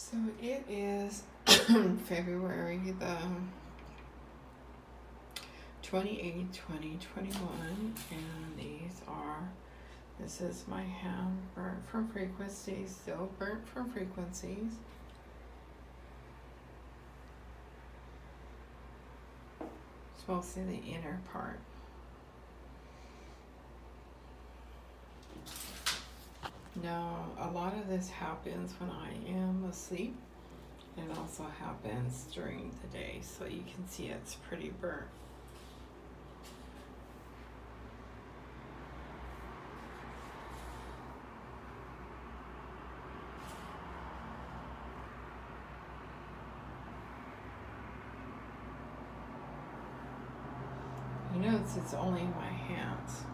So it is February the 28th, 2021, and these are, this is my hand burnt from frequencies, still burnt from frequencies. It's mostly the inner part. Now, a lot of this happens when I am asleep. It also happens during the day, so you can see it's pretty burnt. You notice it's only my hands.